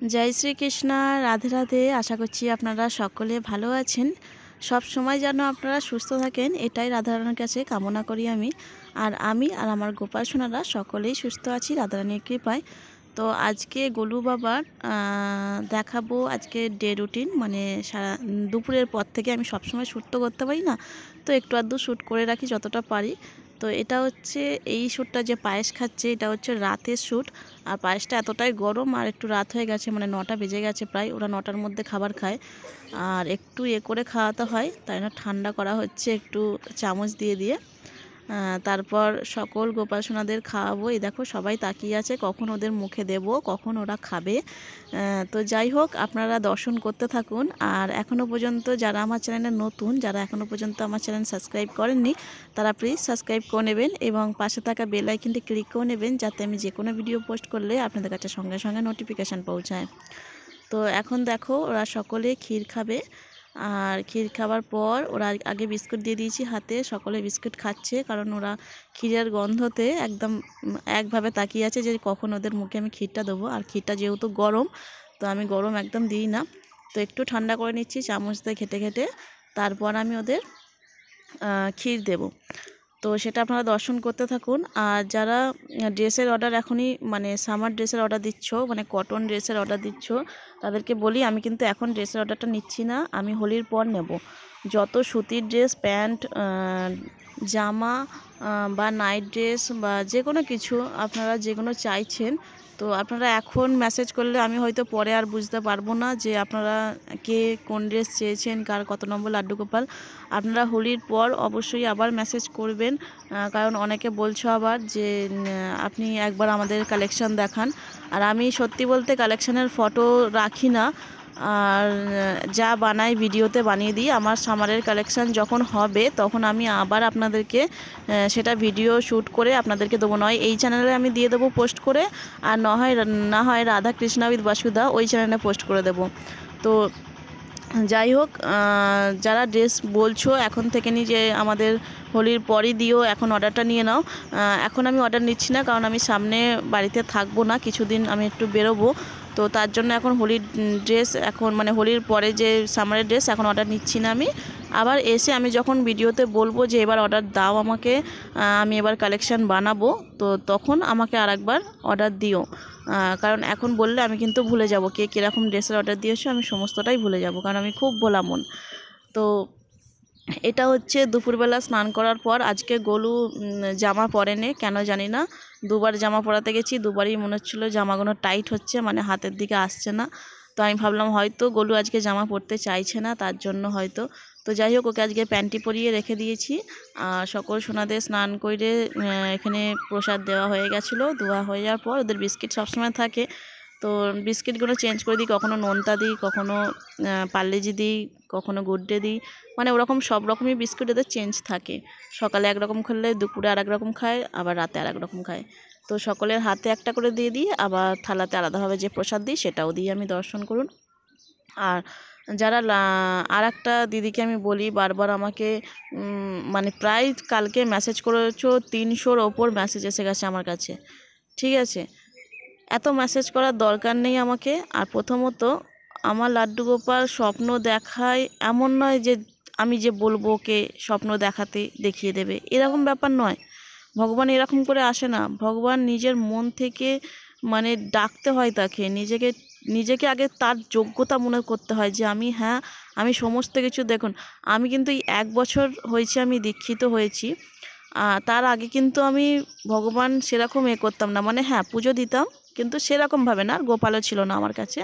জয় শ্রীকৃষ্ণ, রাধে রাধে। আশা করছি আপনারা সকলে ভালো আছেন। সব সময় যেন আপনারা সুস্থ থাকেন, এটাই রাধারানীর কাছে কামনা করি আমি। আর আমি আর আমার গোপাল সোনারা সকলেই সুস্থ আছি, রাধারানীর কৃপায়। তো আজকে গোলু বাবার দেখাবো আজকে ডে রুটিন। মানে সারা দুপুরের পর থেকে আমি সবসময় শ্যুট তো করতে পারি না। তো একটু আধটু শ্যুট করে রাখি যতটা পারি। তো এটা হচ্ছে এই শ্যুটটা যে পায়েস খাচ্ছে, এটা হচ্ছে রাতের শ্যুট আর পায়েসটা এতটাই গরম আর একটু রাত হয়ে গেছে মানে নটা বেজে গেছে প্রায়, ওরা নটার মধ্যে খাবার খায়। আর একটু এ করে খাওয়াতে হয়, তাই না? ঠান্ডা করা হচ্ছে একটু চামচ দিয়ে দিয়ে। তারপর সকল গোপাসনাদের খাওয়াবো। এই দেখো, সবাই তাকিয়ে আছে, কখন ওদের মুখে দেব, কখন ওরা খাবে। তো যাই হোক, আপনারা দর্শন করতে থাকুন। আর এখনও পর্যন্ত যারা আমার চ্যানেলে নতুন, যারা এখনও পর্যন্ত আমার চ্যানেল সাবস্ক্রাইব করেননি, তারা প্লিজ সাবস্ক্রাইব করে নেবেন এবং পাশে থাকা বেল আইকনটি ক্লিক করে নেবেন, যাতে আমি যে কোনো ভিডিও পোস্ট করলে আপনাদের কাছে সঙ্গে সঙ্গে নোটিফিকেশান পৌঁছায়। তো এখন দেখো, ওরা সকলে ক্ষীর খাবে। আর ক্ষীর খাওয়ার পর ওরা আগে বিস্কুট দিয়ে দিয়েছি হাতে, সকলে বিস্কুট খাচ্ছে, কারণ ওরা ক্ষীরের গন্ধতে একদম একভাবে তাকিয়ে আছে যে কখন ওদের মুখে আমি ক্ষীরটা দেবো। আর ক্ষীরটা যেহেতু গরম, তো আমি গরম একদম দিই না। তো একটু ঠান্ডা করে নিচ্ছি, চামচ দিয়ে খেটে খেটে, তারপর আমি ওদের ক্ষীর দেব। তো সেটা আপনারা দর্শন করতে থাকুন। আর যারা ড্রেসের অর্ডার এখনই মানে সামার ড্রেসের অর্ডার দিচ্ছ মানে কটন ড্রেসের অর্ডার দিচ্ছ, তাদেরকে বলি, আমি কিন্তু এখন ড্রেসের অর্ডারটা নিচ্ছি না, আমি হোলির পর নেব। যত সুতির ড্রেস প্যান্ট জামা বা নাইট ড্রেস বা যে কোনো কিছু আপনারা যে কোনো চাইছেন তো আপনারা এখন মেসেজ করলে আমি হয়তো পরে আর বুঝতে পারব না যে আপনারা কে কোন ড্রেস চেয়েছেন, কার কত নম্বর লাড্ডু গোপাল। আপনারা হোলির পর অবশ্যই আবার মেসেজ করবেন কারণ অনেকে বলছো আবার যে আপনি একবার আমাদের কালেকশন দেখান। আর আমি সত্যি বলতে কালেকশনের ফটো রাখি না আর যা বানাই ভিডিওতে বানিয়ে দিই, আমার সামারের কালেকশন যখন হবে, তখন আমি আবার আপনাদেরকে সেটা ভিডিও শ্যুট করে আপনাদেরকে দেবো। নয়, এই চ্যানেলে আমি দিয়ে দেবো পোস্ট করে, আর না হয় না হয় রাধা কৃষ্ণা উইথ বাসুদা ওই চ্যানেলে পোস্ট করে দেবো। তো, যাই হোক যারা ড্রেস বলছো, এখন থেকে নি যে আমাদের হোলির পরই দিও, এখন অর্ডারটা নিয়ে নাও। এখন আমি অর্ডার নিচ্ছি না, কারণ আমি সামনে বাড়িতে থাকব না, কিছুদিন আমি একটু বেরোবো। তো তার জন্য এখন হোলির ড্রেস এখন মানে হোলির পরে যে সামারের ড্রেস এখন অর্ডার নিচ্ছি না আমি। আবার এসে আমি যখন ভিডিওতে বলব যে এবার অর্ডার দাও আমাকে আমি এবার কালেকশান বানাবো, তো তখন আমাকে আর একবার অর্ডার দিও কারণ এখন বললে আমি কিন্তু ভুলে যাব কে কীরকম ড্রেসের অর্ডার দিয়েছ, আমি সমস্তটাই ভুলে যাব, কারণ আমি খুব ভোলা মন। তো এটা হচ্ছে দুপুরবেলা স্নান করার পর আজকে গোলু জামা পরেনি, কেন জানি না। দুবার জামা পরাতে গেছি, দুবারই মনে হচ্ছিল জামাগুলো টাইট হচ্ছে মানে হাতের দিকে আসছে না। তো আমি ভাবলাম হয়তো গোলু আজকে জামা পরতে চাইছে না, তার জন্য হয়তো। তো যাই হোক, ওকে আজকে প্যান্টি পরিয়ে রেখে দিয়েছি। আর সকল সোনাদের স্নান করে এখানে প্রসাদ দেওয়া হয়ে গেছিল। ধোয়া হয়ে যাওয়ার পর ওদের বিস্কিট সবসময় থাকে। তো বিস্কিটগুলো চেঞ্জ করে দিই, কখনো নোনতা দিই, কখনো পার্লেজি দিই, কখনো গুড ডে দিই। মানে ওরকম সব রকমই বিস্কুট এদের চেঞ্জ থাকে। সকালে একরকম খেলে, দুপুরে আর রকম খায়, আবার রাতে আর রকম খায়। তো সকলের হাতে একটা করে দিয়ে দিই, আবার থালাতে আলাদাভাবে যে প্রসাদ দিই সেটাও দিই আমি দর্শন করুন। আর যারা আর একটা দিদিকে আমি বলি, বারবার আমাকে মানে প্রায় কালকে মেসেজ করেছ, তিনশোর ওপর মেসেজ এসে গেছে আমার কাছে। ঠিক আছে? এত মেসেজ করার দরকার নেই আমাকে। আর প্রথমত, আমার লাড্ডু গোপাল স্বপ্ন দেখায় এমন নয় যে আমি যে বলব ওকে স্বপ্ন দেখাতে দেখিয়ে দেবে। এরকম ব্যাপার নয়। ভগবান এরকম করে আসে না। ভগবান নিজের মন থেকে মানে ডাকতে হয় তাকে। নিজেকে নিজেকে আগে তার যোগ্যতা মনে করতে হয় যে আমি হ্যাঁ আমি সমস্ত কিছু দেখুন। আমি কিন্তু এই এক বছর হয়েছে আমি দীক্ষিত হয়েছি। তার আগে কিন্তু আমি ভগবান সেরকম এ করতাম না। মানে হ্যাঁ পুজো দিতাম। কিন্তু সেরকমভাবে না, গোপালও ছিল না আমার কাছে।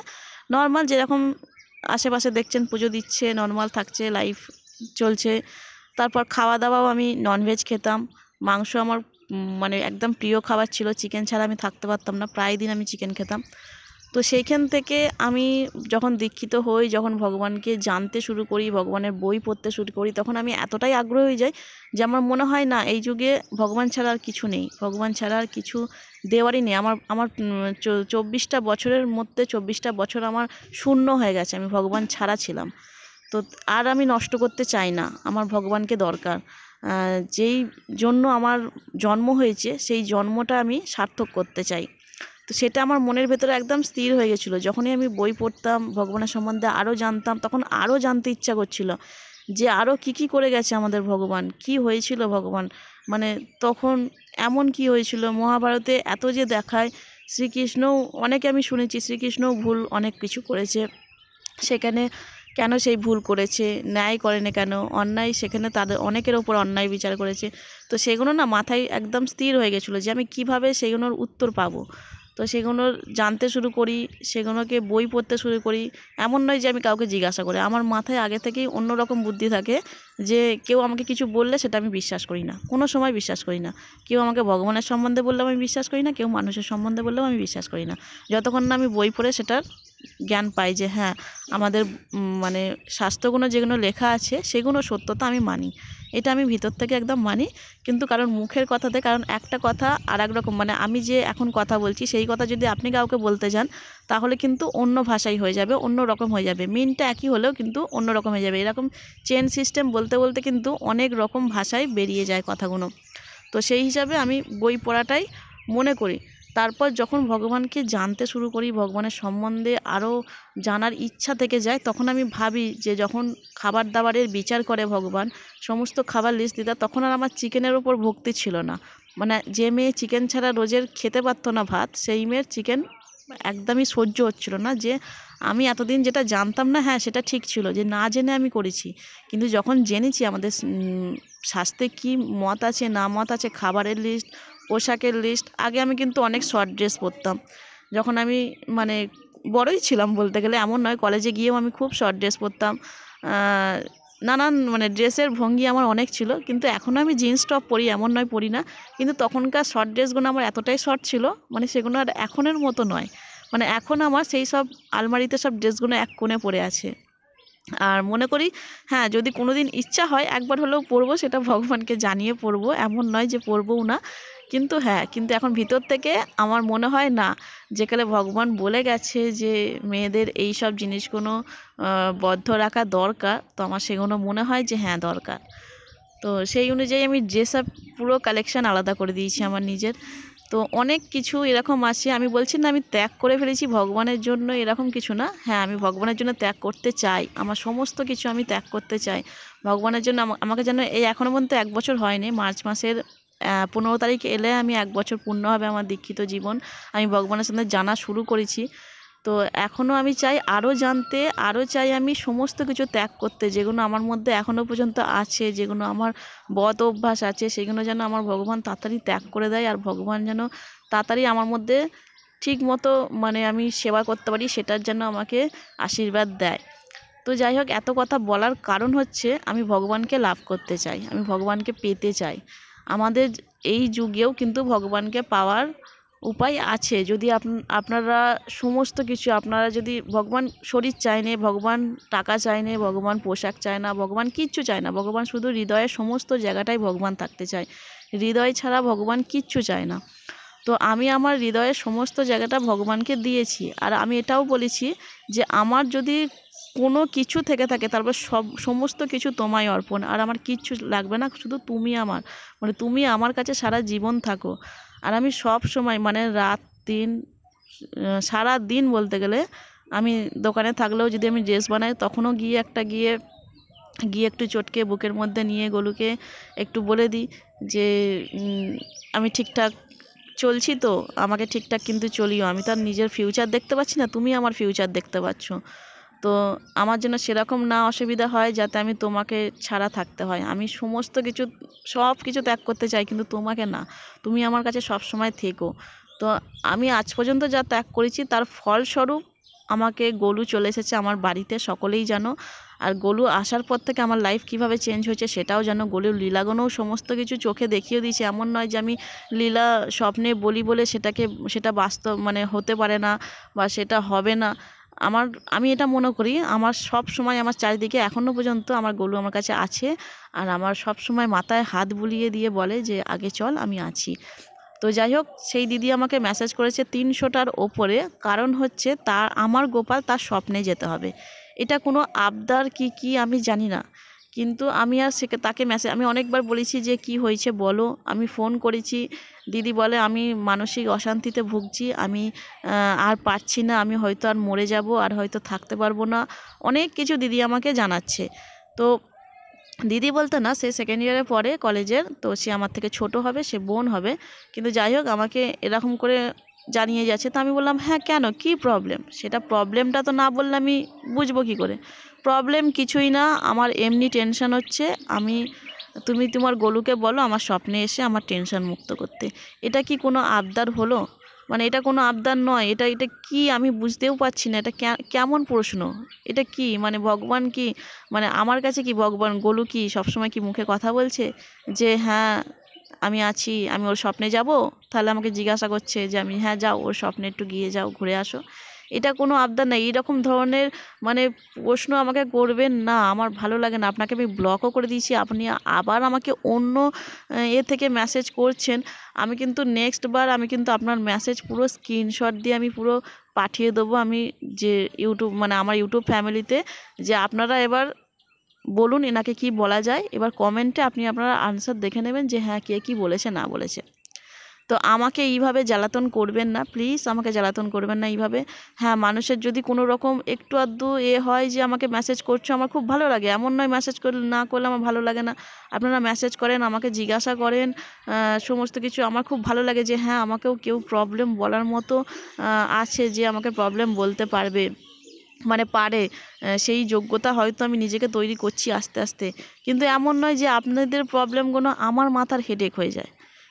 নর্মাল যেরকম আশেপাশে দেখছেন, পুজো দিচ্ছে নর্মাল থাকছে লাইফ চলছে। তারপর খাওয়া দাওয়াও আমি ননভেজ খেতাম। মাংস আমার মানে একদম প্রিয় খাবার ছিল। চিকেন ছাড়া আমি থাকতে পারতাম না। প্রায় দিন আমি চিকেন খেতাম। তো সেইখান থেকে আমি যখন দীক্ষিত হই, যখন ভগবানকে জানতে শুরু করি, ভগবানের বই পড়তে শুরু করি, তখন আমি এতটাই আগ্রহ হয়ে যাই যে আমার মনে হয় না, এই যুগে ভগবান ছাড়া আর কিছু নেই। ভগবান ছাড়া আর কিছু দেওয়ারই নেই। আমার আমার চব্বিশটা বছরের মধ্যে চব্বিশটা বছর আমার শূন্য হয়ে গেছে। আমি ভগবান ছাড়া ছিলাম। তো আর আমি নষ্ট করতে চাই না। আমার ভগবানকে দরকার। যেই জন্য আমার জন্ম হয়েছে, সেই জন্মটা আমি সার্থক করতে চাই। তো সেটা আমার মনের ভেতরে একদম স্থির হয়ে গেছিল। যখনই আমি বই পড়তাম, ভগবানের সম্বন্ধে আরও জানতাম, তখন আরও জানতে ইচ্ছা করছিল যে আরও কী কী করে গেছে আমাদের ভগবান, কি হয়েছিল ভগবান। মানে তখন এমন কি হয়েছিল? মহাভারতে এত যে দেখায়, শ্রীকৃষ্ণও, অনেকে আমি শুনেছি, শ্রীকৃষ্ণও ভুল অনেক কিছু করেছে। সেখানে কেন সেই ভুল করেছে? ন্যায় করেনি কেন? অন্যায় সেখানে তাদের অনেকের ওপর অন্যায় বিচার করেছে। তো সেগুলো না মাথায় একদম স্থির হয়ে গেছিল যে আমি কীভাবে সেগুলোর উত্তর পাবো? তো সেগুলো জানতে শুরু করি, সেগুলোকে বই পড়তে শুরু করি। এমন নয় যে আমি কাউকে জিজ্ঞাসা করি। আমার মাথায় আগে থেকেই অন্যরকম বুদ্ধি থাকে যে কেউ আমাকে কিছু বললে সেটা আমি বিশ্বাস করি না। কোনো সময় বিশ্বাস করি না। কেউ আমাকে ভগবানের সম্বন্ধে বললেও আমি বিশ্বাস করি না, কেউ মানুষের সম্বন্ধে বললেও আমি বিশ্বাস করি না। যতক্ষণ না আমি বই পড়ে সেটার জ্ঞান পাই যে হ্যাঁ আমাদের মানে শাস্ত্রগুলো যেগুলো লেখা আছে সেগুলো সত্যতা আমি মানি। এটা আমি ভিতর থেকে একদম মানি। কিন্তু কারণ মুখের কথাতে, কারণ একটা কথা আর রকম মানে আমি যে এখন কথা বলছি, সেই কথা যদি আপনি কাউকে বলতে যান, তাহলে কিন্তু অন্য ভাষাই হয়ে যাবে, অন্য রকম হয়ে যাবে। মিনটা একই হলেও কিন্তু অন্য রকম হয়ে যাবে। এরকম চেন সিস্টেম বলতে বলতে কিন্তু অনেক রকম ভাষায় বেরিয়ে যায় কথাগুলো। তো সেই হিসাবে আমি বই পড়াটাই মনে করি। তারপর যখন ভগবানকে জানতে শুরু করি, ভগবানের সম্বন্ধে আরও জানার ইচ্ছা থেকে যায়, তখন আমি ভাবি যে যখন খাবার দাবারের বিচার করে ভগবান, সমস্ত খাবার লিস্ট দিতা তখন আর আমার চিকেনের ওপর ভক্তি ছিল না। মানে যে মেয়ে চিকেন ছাড়া রোজের খেতে পারতো না ভাত, সেই মেয়ের চিকেন একদমই সহ্য হচ্ছিল না যে আমি এতদিন যেটা জানতাম না হ্যাঁ সেটা ঠিক ছিল যে না জেনে আমি করেছি। কিন্তু যখন জেনেছি আমাদের স্বাস্থ্যে কী মত আছে, না মত আছে, খাবারের লিস্ট পোশাকের লিস্ট আগে আমি কিন্তু অনেক শর্ট ড্রেস পরতাম। যখন আমি মানে বড়ই ছিলাম বলতে গেলে এমন নয় কলেজে গিয়েও আমি খুব শর্ট ড্রেস পরতাম। নানান মানে ড্রেসের ভঙ্গি আমার অনেক ছিল, কিন্তু এখনও আমি জিন্স টপ পরি, এমন নয় পরি না। কিন্তু তখনকার শর্ট ড্রেসগুলো আমার এতটাই শর্ট ছিল মানে সেগুলো আর এখনের মতো নয়। মানে এখন আমার সেই সব আলমারিতে সব ড্রেসগুলো এক কোণে পড়ে আছে। আর মনে করি হ্যাঁ যদি কোনো দিন ইচ্ছা হয় একবার হলেও পরবো, সেটা ভগবানকে জানিয়ে পরবো। এমন নয় যে পরবও না। কিন্তু হ্যাঁ কিন্তু এখন ভিতর থেকে আমার মনে হয় না যেখানে ভগবান বলে গেছে যে মেয়েদের এই সব জিনিসগুলো বদ্ধ রাখা দরকার, তো আমার সেগুলো মনে হয় যে হ্যাঁ দরকার। তো সেই অনুযায়ী আমি আপ পুরো কালেকশান আলাদা করে দিয়েছি আমার নিজের, তো অনেক কিছু এরকম আছে, আমি বলছি না আমি ত্যাগ করে ফেলেছি ভগবানের জন্য এরকম কিছু না হ্যাঁ আমি ভগবানের জন্য ত্যাগ করতে চাই, আমার সমস্ত কিছু আমি ত্যাগ করতে চাই, ভগবানের জন্য আমাকে যেন এই এখনও পর্যন্ত এক বছর হয়নি, মার্চ মাসের পনেরো তারিখ এলে আমি এক বছর পূর্ণ হবে আমার দীক্ষিত জীবন। আমি ভগবানের সঙ্গে জানা শুরু করেছি। তো এখনও আমি চাই আরও জানতে আরও চাই আমি সমস্ত কিছু ত্যাগ করতে, যেগুলো আমার মধ্যে এখনও পর্যন্ত আছে, যেগুলো আমার বদ অভ্যাস আছে, সেগুলো যেন আমার ভগবান তাড়াতাড়ি ত্যাগ করে দেয় আর ভগবান যেন তাড়াতাড়ি আমার মধ্যে ঠিক মতো মানে আমি সেবা করতে পারি, সেটার জন্য আমাকে আশীর্বাদ দেয়। তো যাই হোক, এত কথা বলার কারণ হচ্ছে আমি ভগবানকে লাভ করতে চাই, আমি ভগবানকে পেতে চাই। আমাদের এই যুগেও কিন্তু ভগবানকে পাওয়ার উপায় আছে। যদি আপনারা সমস্ত কিছু, আপনারা যদি ভগবান শরীর চায় না, ভগবান টাকা চায় না, ভগবান পোশাক চায় না, ভগবান কিচ্ছু চায় না, ভগবান শুধু হৃদয়ের সমস্ত জায়গাটাই ভগবান থাকতে চায়। হৃদয় ছাড়া ভগবান কিচ্ছু চায় না। তো আমি আমার হৃদয়ের সমস্ত জায়গাটা ভগবানকে দিয়েছি। আর আমি এটাও বলেছি যে আমার যদি কোনো কিছু থেকে থাকে, তারপর সব, সমস্ত কিছু তোমায় অর্পণ। আর আমার কিচ্ছু লাগবে না, শুধু তুমি আমার। মানে তুমি আমার কাছে সারা জীবন থাকো। আর আমি সব সময় মানে রাত, দিন সারা দিন বলতে গেলে, আমি দোকানে থাকলেও যদি আমি ড্রেস বানাই, তখনও গিয়ে একটা গিয়ে গিয়ে একটু চটকে বুকের মধ্যে নিয়ে গলুকে একটু বলে দিই যে আমি ঠিকঠাক চলছি তো, আমাকে ঠিকঠাক কিন্তু চলিও। আমি তো আর নিজের ফিউচার দেখতে পাচ্ছি না, তুমি আমার ফিউচার দেখতে পাচ্ছ। তো আমার যেন সেরকম না অসুবিধা হয় যাতে আমি তোমাকে ছাড়া থাকতে হয়। আমি সমস্ত কিছু, সব কিছু ত্যাগ করতে চাই কিন্তু তোমাকে না। তুমি আমার কাছে সব সময় থেকো। তো আমি আজ পর্যন্ত যা ত্যাগ করেছি তার ফলস্বরূপ আমাকে গোলু চলে এসেছে আমার বাড়িতে, সকলেই জানো। আর গোলু আসার পর থেকে আমার লাইফ কীভাবে চেঞ্জ হয়েছে সেটাও জানো। গোলুর লীলাগণও সমস্ত কিছু চোখে দেখিয়ে দিয়েছে। এমন নয় যে আমি লীলা স্বপ্নে বলি বলে সেটাকে, সেটা বাস্তব মানে হতে পারে না বা সেটা হবে না। আমার, আমি এটা মনে করি, আমার সব সময় আমার চারিদিকে এখনও পর্যন্ত আমার গরু আমার কাছে আছে আর আমার সব সময় মাথায় হাত বুলিয়ে দিয়ে বলে যে, আগে চল, আমি আছি। তো যাই হোক, সেই দিদি আমাকে মেসেজ করেছে তিনশোটার ওপরে। কারণ হচ্ছে তার, আমার গোপাল তার স্বপ্নে যেতে হবে। এটা কোনো আবদার কি কি আমি জানি না। কিন্তু আমি আর সে তাকে মেসেজ আমি অনেকবার বলেছি যে, কি হয়েছে বলো? আমি ফোন করেছি, দিদি বলে, আমি মানসিক অশান্তিতে ভুগছি, আমি আর পারছি না, আমি হয়তো আর মরে যাব, আর হয়তো থাকতে পারব না। অনেক কিছু দিদি আমাকে জানাচ্ছে। তো দিদি বলতে না, সে সেকেন্ড ইয়ারে পড়ে কলেজের তো সে আমার থেকে ছোট হবে, সে বোন হবে। কিন্তু যাই হোক, আমাকে এরকম করে জানিয়ে যাচ্ছে। তো আমি বললাম হ্যাঁ কেন? কি প্রবলেম সেটা প্রবলেমটা তো না বললে আমি বুঝব কী করে? প্রবলেম কিছুই না, আমার এমনি টেনশন হচ্ছে। আমি, তুমি তোমার গোলুকে বলো, আমার স্বপ্নে এসে আমার টেনশন মুক্ত করতে। এটা কি কোনো আবদার হলো? মানে এটা কোনো আবদার নয়। এটা এটা কি আমি বুঝতেও পারছি না। এটা কেমন প্রশ্ন? এটা কি? মানে ভগবান কি? মানে আমার কাছে কি ভগবান? গোলু কি সবসময় কি মুখে কথা বলছে? যে হ্যাঁ আমি আছি, আমি ওর স্বপ্নে যাব। তাহলে আমাকে জিজ্ঞাসা করছে যে আমি হ্যাঁ যাও, ওর স্বপ্নে একটু গিয়ে যাও, ঘুরে আসো। এটা কোনো আবদার নেই। এইরকম ধরনের মানে প্রশ্ন আমাকে করবেন না। আমার ভালো লাগে না। আপনাকে আমি ব্লকও করে দিয়েছি। আপনি আবার আমাকে অন্য, এ থেকে মেসেজ করছেন। আমি কিন্তু নেক্সট বার আমি কিন্তু আপনার মেসেজ পুরো স্ক্রিনশট দিয়ে আমি পুরো পাঠিয়ে দেবো। আমি যে ইউটিউব মানে আমার ইউটিউব ফ্যামিলিতে যে আপনারা এবার বলুন এনাকে কি বলা যায়। এবার কমেন্টে আপনি আপনারা আনসার দেখে নেবেন যে হ্যাঁ কে কী বলেছে, না বলেছে। তো আমাকে এইভাবে জ্বালাতন করবেন না প্লিজ আমাকে জ্বালাতন করবেন না এইভাবে। হ্যাঁ মানুষের যদি কোনো রকম একটু আধটু এ হয় যে আমাকে মেসেজ করছ, আমার খুব ভালো লাগে। এমন নয় মেসেজ করলে, না করলে আমার ভালো লাগে না। আপনারা মেসেজ করেন, আমাকে জিজ্ঞাসা করেন সমস্ত কিছু। আমার খুব ভালো লাগে যে হ্যাঁ আমাকেও কেউ প্রবলেম বলার মতো আছে যে আমাকে প্রবলেম বলতে পারবে। মানে পারে সেই যোগ্যতা হয়তো আমি নিজেকে তৈরি করছি আস্তে আস্তে। কিন্তু এমন নয় যে আপনাদের প্রবলেমগুলো আমার মাথার হেডেক হয়ে যায়।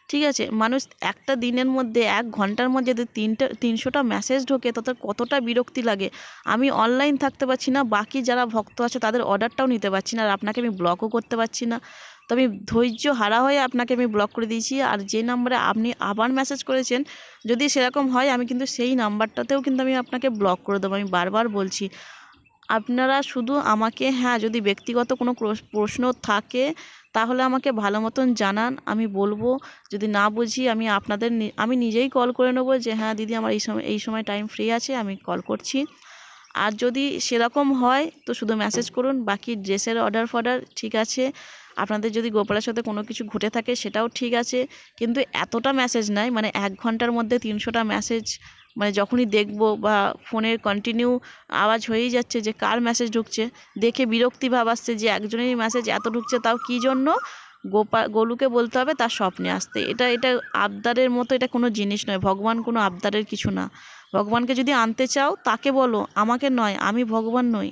ঠিক আছে? মানুষ একটা দিনের মধ্যে এক ঘণ্টার মধ্যে যদি তিনটে, তিনশোটা মেসেজ ঢোকে তাদের কতটা বিরক্তি লাগে? আমি অনলাইন থাকতে পারছি না, বাকি যারা ভক্ত আছে তাদের অর্ডারটাও নিতে পারছি না, আর আপনাকে আমি ব্লকও করতে পারছি না। তো আমি ধৈর্য হারা হয়ে আপনাকে আমি ব্লক করে দিয়েছি। আর যে নাম্বারে আপনি আবার মেসেজ করেছেন, যদি সেরকম হয়, আমি কিন্তু সেই নাম্বারটাতেও কিন্তু আমি আপনাকে ব্লক করে দেবো। আমি বারবার বলছি, আপনারা শুধু আমাকে হ্যাঁ যদি ব্যক্তিগত কোনো প্রশ্ন থাকে, তাহলে আমাকে ভালো মতন জানান। আমি বলব, যদি না বুঝি, আমি আপনাদের আমি নিজেই কল করে নেব যে হ্যাঁ দিদি, আমার এই সময় এই সময় টাইম ফ্রি আছে, আমি কল করছি। আর যদি সেরকম হয়, তো শুধু মেসেজ করুন, বাকি ড্রেসের অর্ডার ফর্ডার ঠিক আছে। আপনাদের যদি গোপালের সাথে কোনো কিছু ঘটে থাকে, সেটাও ঠিক আছে। কিন্তু এতটা মেসেজ নাই মানে এক ঘণ্টার মধ্যে তিনশোটা মেসেজ মানে যখনই দেখব বা ফোনের কন্টিনিউ আওয়াজ হয়েই যাচ্ছে যে কার মেসেজ ঢুকছে, দেখে বিরক্তি ভাব আসছে যে একজনেরই মেসেজ এত ঢুকছে, তাও কী জন্য? গোপা, গোলুকে বলতে হবে, তার স্বপ্নে আসতে। এটা এটা আবদারের মতো, এটা কোনো জিনিস নয়, ভগবান কোনো আবদারের কিছু না। ভগবানকে যদি আনতে চাও, তাকে বলো, আমাকে নয়, আমি ভগবান নই।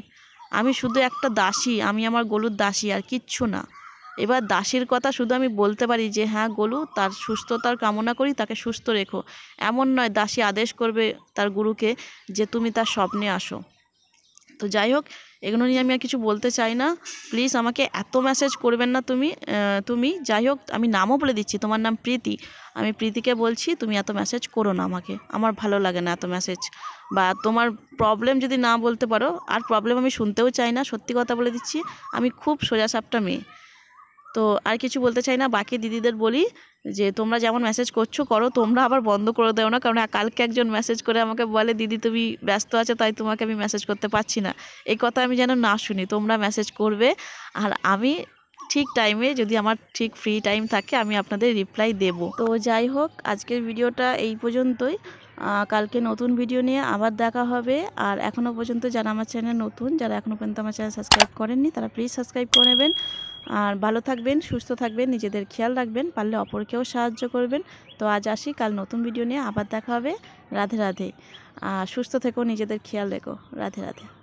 আমি শুধু একটা দাসী, আমি আমার গলুর দাসী, আর কিচ্ছু না। এবার দাসীর কথা শুধু আমি বলতে পারি যে হ্যাঁ গোলু, তার সুস্থতার কামনা করি, তাকে সুস্থ রেখো। এমন নয়, দাসী আদেশ করবে তার গুরুকে যে, তুমি তার স্বপ্নে আসো। তো যাই হোক এগুলো নিয়ে আমি আর কিছু বলতে চাই না। প্লিজ আমাকে এত মেসেজ করবেন না তুমি তুমি। যাই হোক, আমি নামও বলে দিচ্ছি, তোমার নাম প্রীতি। আমি প্রীতিকে বলছি, তুমি এত মেসেজ করো না আমাকে। আমার ভালো লাগে না এত মেসেজ বা তোমার প্রবলেম যদি না বলতে পারো, আর প্রবলেম আমি শুনতেও চাই না, সত্যি কথা বলে দিচ্ছি, আমি খুব সোজাসাপটা মেয়ে। তো আর কিছু বলতে চাই না, বাকি দিদিদের বলি যে তোমরা যেমন মেসেজ করছ করো, তোমরা আবার বন্ধ করে দেও না, কারণ কালকে একজন মেসেজ করে আমাকে বলে, দিদি, তুমি ব্যস্ত আছো, তাই তোমাকে আমি মেসেজ করতে পারছি না। এই কথা আমি যেন না শুনি, তোমরা মেসেজ করবে। আর আমি ঠিক টাইমে যদি আমার ঠিক ফ্রি টাইম থাকে, আমি আপনাদের রিপ্লাই দেব। তো যাই হোক, আজকের ভিডিওটা এই পর্যন্তই। কালকে নতুন ভিডিও নিয়ে আবার দেখা হবে। আর এখনও পর্যন্ত যারা আমার চ্যানেল নতুন, যারা এখনও পর্যন্ত আমার চ্যানেল সাবস্ক্রাইব করেননি, তারা প্লিজ সাবস্ক্রাইব করে নেবেন। আর ভালো থাকবেন, সুস্থ থাকবেন, নিজেদের খেয়াল রাখবেন, পারলে অপরকেও সাহায্য করবেন। তো আজ আসি, কাল নতুন ভিডিও নিয়ে আবার দেখা হবে। রাধে রাধে। আর সুস্থ থেকো, নিজেদের খেয়াল রেখো। রাধে রাধে।